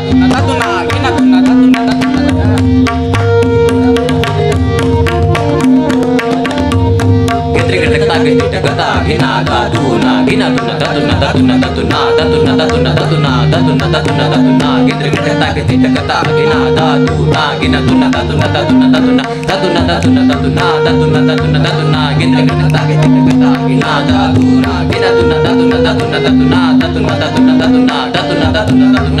gina gina gina gina gina gina gina gina gina gina gina gina gina తున్న తున్న తున్న గిద్రగట తాకి తిట్టక తాకి నా దా తూ తాకి నా తున్న తున్న తున్న తున్న తున్న తున్న తున్న తున్న తున్న తున్న గిద్రగట తాకి తిట్టక తాకి నా దా తూ రాకి నా తున్న తున్న తున్న తున్న తున్న తున్న తున్న తున్న తున్న తున్న తున్న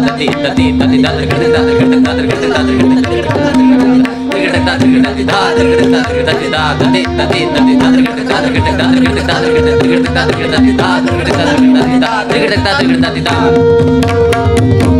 da da da da da